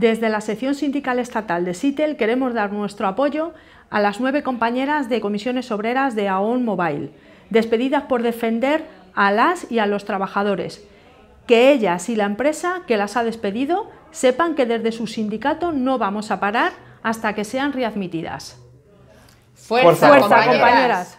Desde la sección sindical estatal de SITEL queremos dar nuestro apoyo a las nueve compañeras de comisiones obreras de AON Mobile, despedidas por defender a las y a los trabajadores. Que ellas y la empresa que las ha despedido sepan que desde su sindicato no vamos a parar hasta que sean readmitidas. Fuerza, compañeras.